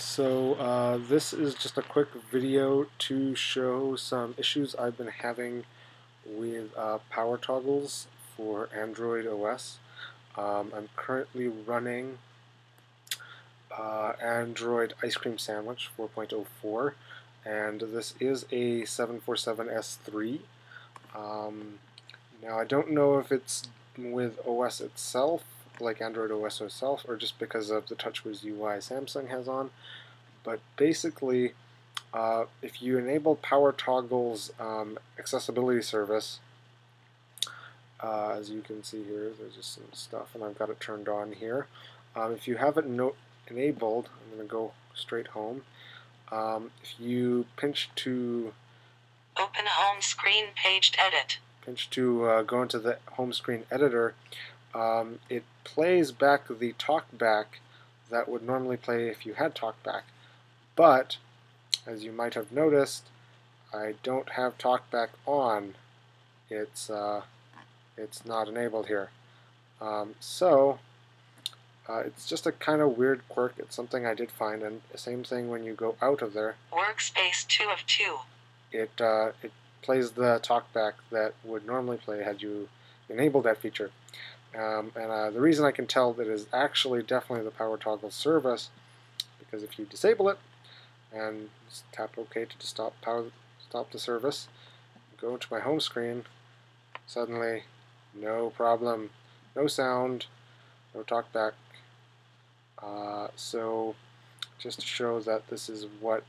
So uh, this is just a quick video to show some issues I've been having with uh, power toggles for Android OS. Um, I'm currently running uh, Android Ice Cream Sandwich 4.04 and this is a 747S3. Um, now I don't know if it's with OS itself like Android OS itself or just because of the TouchWiz UI Samsung has on. But basically, uh, if you enable Power Toggle's um, accessibility service, uh, as you can see here, there's just some stuff, and I've got it turned on here. Um, if you have it no enabled, I'm going to go straight home. Um, if you pinch to Open home screen paged edit. pinch to uh, go into the home screen editor, um, it plays back the talkback that would normally play if you had talkback. But, as you might have noticed, I don't have talkback on. It's, uh, it's not enabled here. Um, so, uh, it's just a kind of weird quirk. It's something I did find, and the same thing when you go out of there. Workspace 2 of 2. It, uh, it plays the talkback that would normally play had you enabled that feature. Um, and uh, the reason I can tell that is actually definitely the power toggle service, because if you disable it and tap OK to stop power stop the service, go to my home screen, suddenly no problem, no sound, no talkback. Uh, so just to show that this is what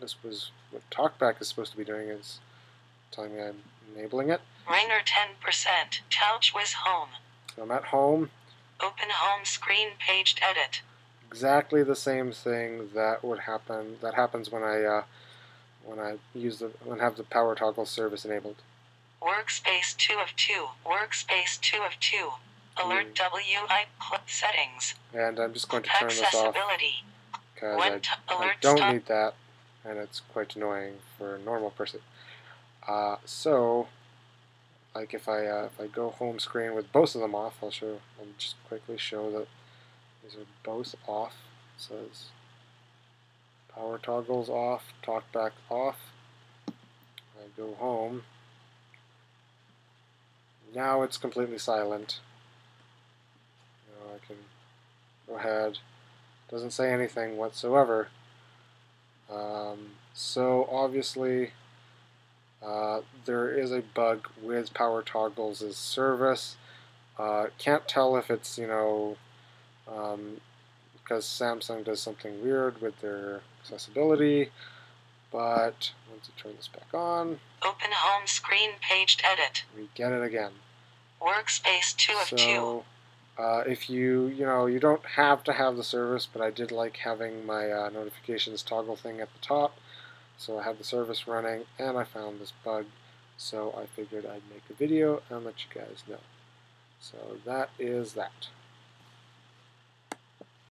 this was what talkback is supposed to be doing is telling me I'm enabling it. Rainer 10%. TouchWiz home. So I'm at home. Open home screen paged edit. Exactly the same thing that would happen. That happens when I uh, when I use the when I have the power toggle service enabled. Workspace 2 of 2. Workspace 2 of 2. Alert WI pl- settings. And I'm just going to turn this off Accessibility. because I, I don't need that, and it's quite annoying for a normal person. Uh, so, like if I uh, if I go home screen with both of them off, I'll show. I'll just quickly show that these are both off. It says power toggles off, talkback off. I go home. Now it's completely silent. Now I can go ahead. Doesn't say anything whatsoever. Um, so obviously uh, there is a bug with Power Toggles' as service. Uh, can't tell if it's, you know, um, because Samsung does something weird with their accessibility, but once I turn this back on, Open home screen paged edit. we get it again. Workspace 2 of 2. So, uh, if you, you know, you don't have to have the service, but I did like having my uh, notifications toggle thing at the top. So I had the service running, and I found this bug. So I figured I'd make a video and let you guys know. So that is that.